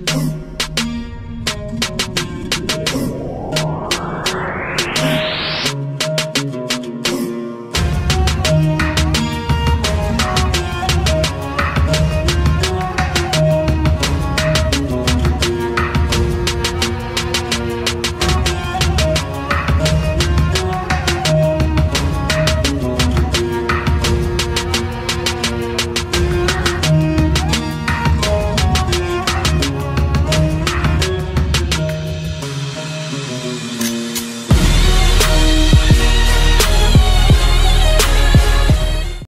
Boom.